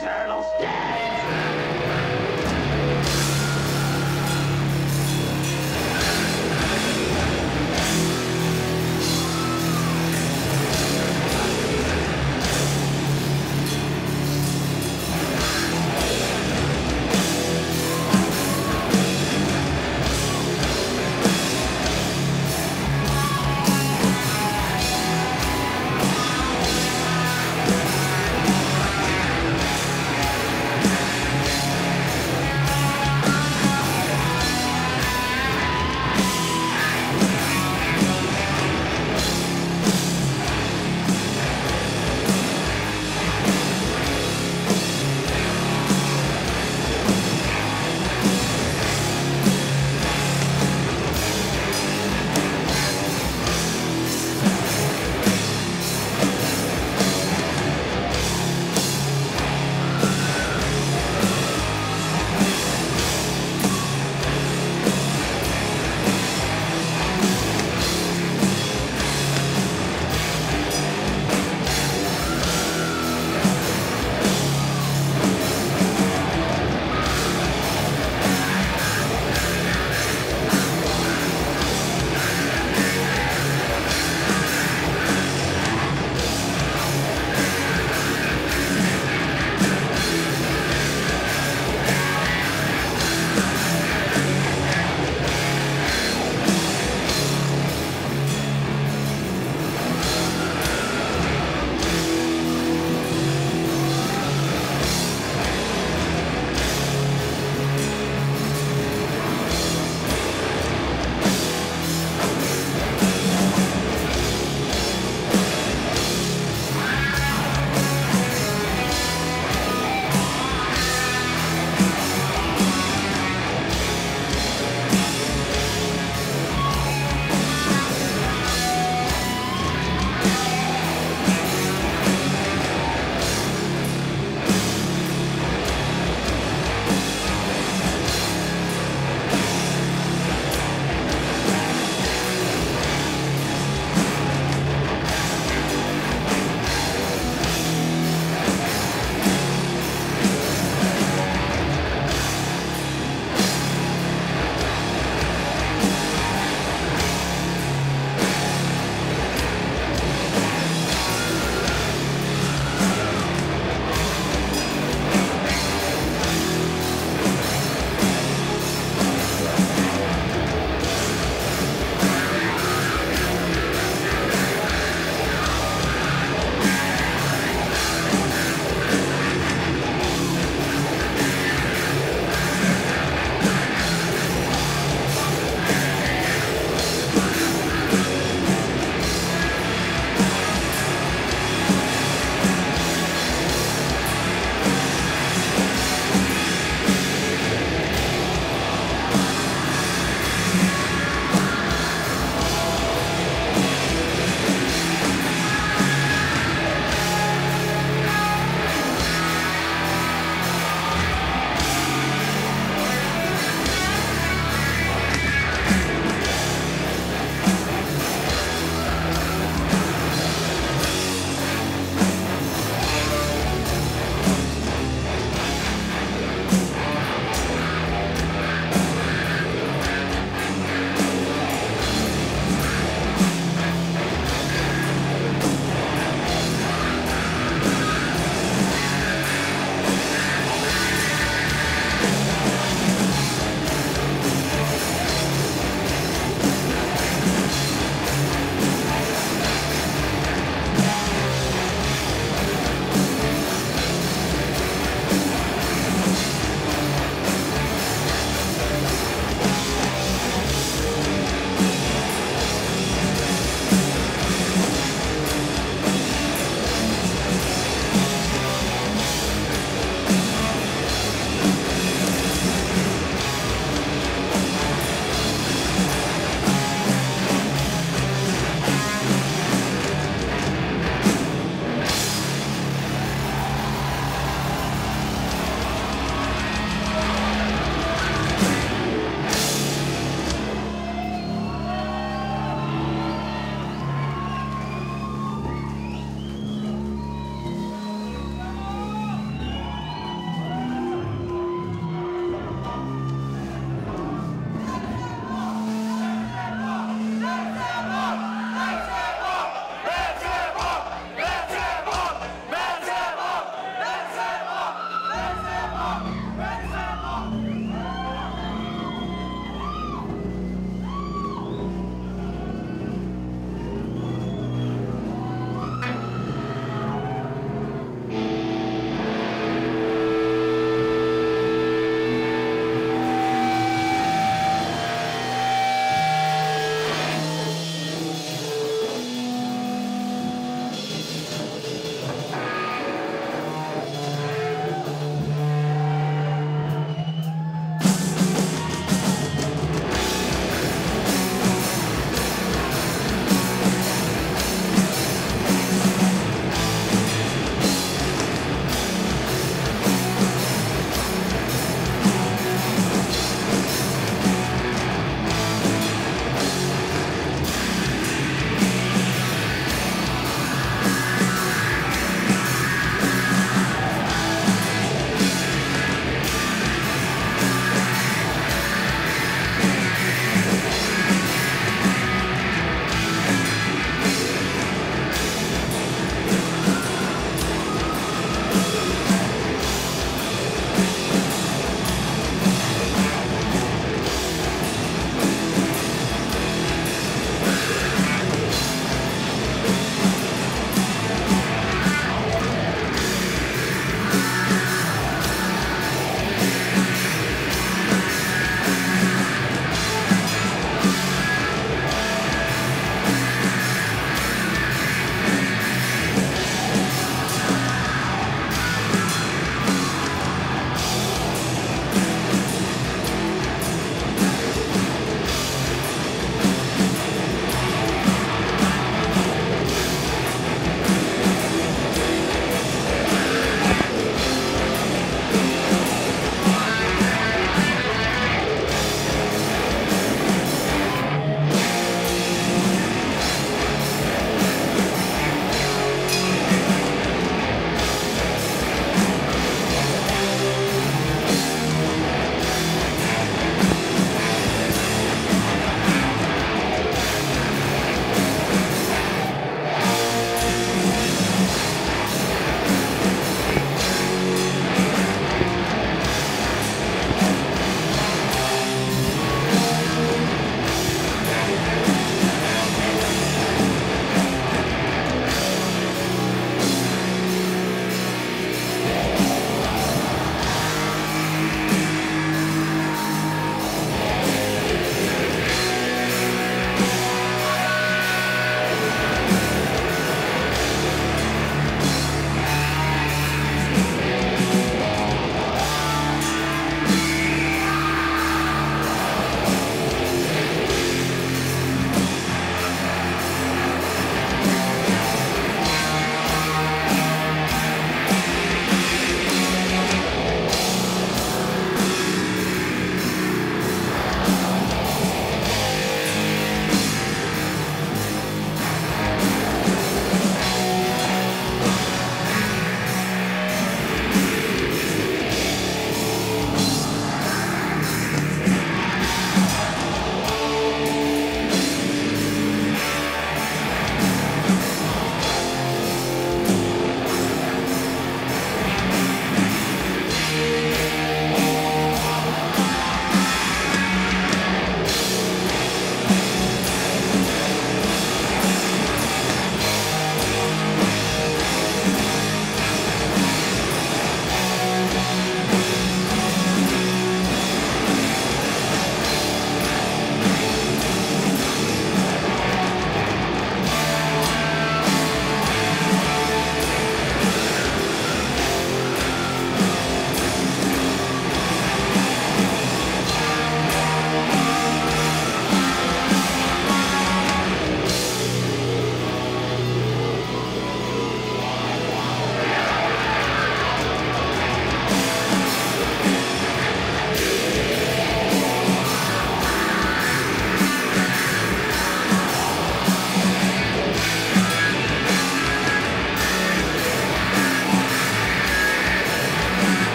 channels. Yeah!